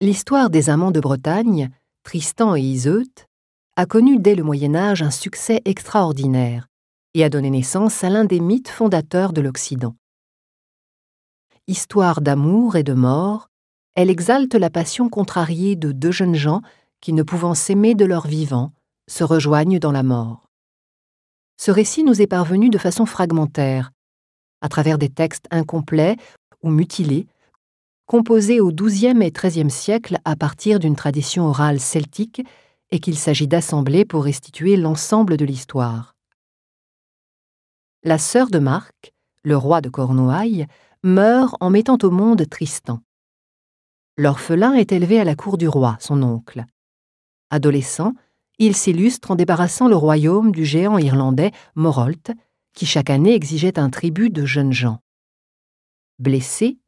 L'histoire des amants de Bretagne, Tristan et Iseut, a connu dès le Moyen Âge un succès extraordinaire et a donné naissance à l'un des mythes fondateurs de l'Occident. Histoire d'amour et de mort, elle exalte la passion contrariée de deux jeunes gens qui, ne pouvant s'aimer de leur vivant, se rejoignent dans la mort. Ce récit nous est parvenu de façon fragmentaire, à travers des textes incomplets ou mutilés, composés au XIIe et XIIIe siècle à partir d'une tradition orale celtique et qu'il s'agit d'assembler pour restituer l'ensemble de l'histoire. La sœur de Marc, le roi de Cornouailles, meurt en mettant au monde Tristan. L'orphelin est élevé à la cour du roi, son oncle. Adolescent, il s'illustre en débarrassant le royaume du géant irlandais Morolt, qui chaque année exigeait un tribut de jeunes gens. Blessé,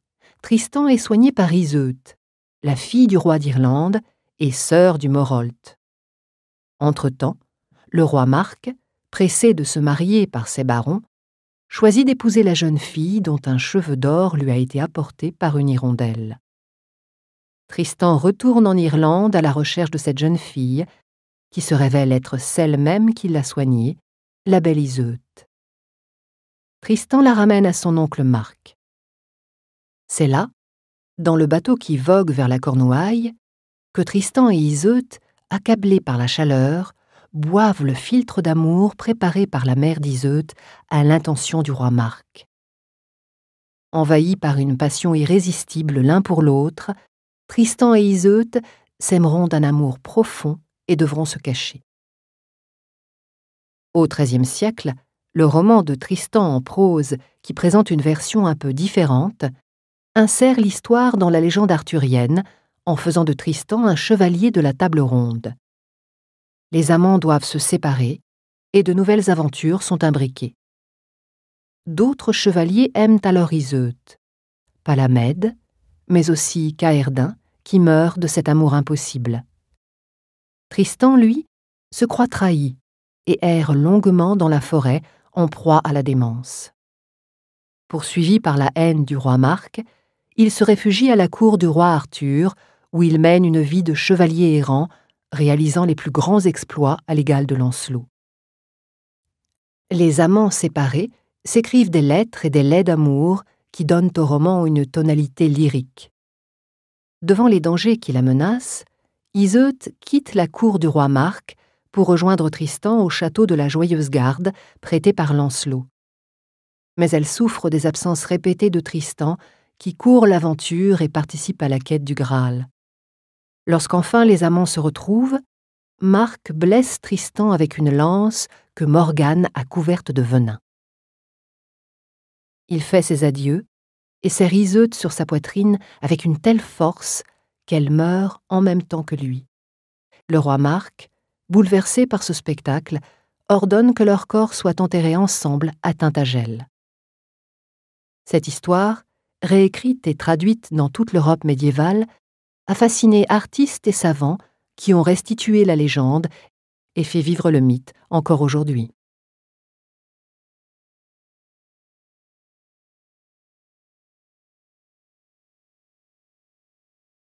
Tristan est soigné par Iseut, la fille du roi d'Irlande et sœur du Morolt. Entre-temps, le roi Marc, pressé de se marier par ses barons, choisit d'épouser la jeune fille dont un cheveu d'or lui a été apporté par une hirondelle. Tristan retourne en Irlande à la recherche de cette jeune fille, qui se révèle être celle même qui l'a soignée, la belle Iseut. Tristan la ramène à son oncle Marc. C'est là, dans le bateau qui vogue vers la Cornouaille, que Tristan et Iseut, accablés par la chaleur, boivent le filtre d'amour préparé par la mère d'Iseut à l'intention du roi Marc. Envahis par une passion irrésistible l'un pour l'autre, Tristan et Iseut s'aimeront d'un amour profond et devront se cacher. Au XIIIe siècle, le roman de Tristan en prose, qui présente une version un peu différente, insère l'histoire dans la légende arthurienne en faisant de Tristan un chevalier de la table ronde. Les amants doivent se séparer et de nouvelles aventures sont imbriquées. D'autres chevaliers aiment alors Iseut. Palamède, mais aussi Caerdin, qui meurt de cet amour impossible. Tristan, lui, se croit trahi et erre longuement dans la forêt en proie à la démence. Poursuivi par la haine du roi Marc, il se réfugie à la cour du roi Arthur, où il mène une vie de chevalier errant, réalisant les plus grands exploits à l'égal de Lancelot. Les amants séparés s'écrivent des lettres et des laits d'amour qui donnent au roman une tonalité lyrique. Devant les dangers qui la menacent, Iseut quitte la cour du roi Marc pour rejoindre Tristan au château de la Joyeuse Garde, prêté par Lancelot. Mais elle souffre des absences répétées de Tristan, qui court l'aventure et participe à la quête du Graal. Lorsqu'enfin les amants se retrouvent, Marc blesse Tristan avec une lance que Morgane a couverte de venin. Il fait ses adieux et serre Iseut sur sa poitrine avec une telle force qu'elle meurt en même temps que lui. Le roi Marc, bouleversé par ce spectacle, ordonne que leurs corps soient enterrés ensemble à Tintagel. Cette histoire, réécrite et traduite dans toute l'Europe médiévale, a fasciné artistes et savants qui ont restitué la légende et fait vivre le mythe encore aujourd'hui.